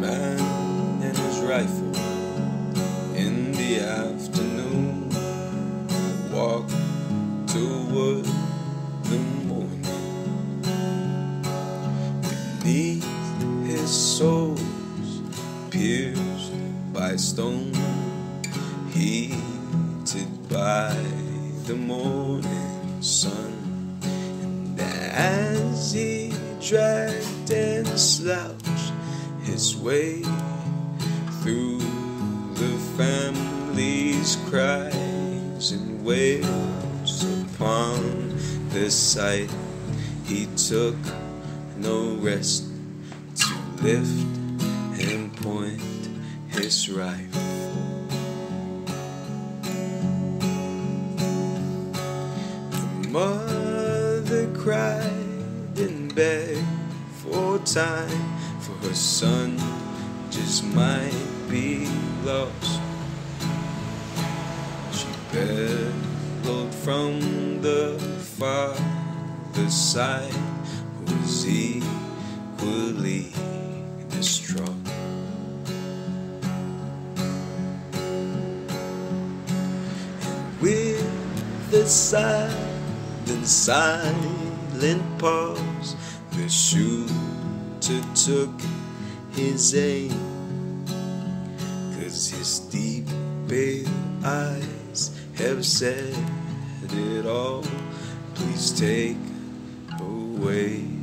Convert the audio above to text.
Man and his rifle in the afternoon walk toward the mourning. Beneath his soles pierced by stone heated by the morning sun. And as he dragged and slouched his way through the family's cries and wails upon the sight he took no rest to lift and point his rifle mother cried and begged for time for her son just might be lost. She bellowed from the father's side, who was equally distraught. With the sudden silent pause, the shooter took his aim. Cause his deep pale eyes have said it all. Please take away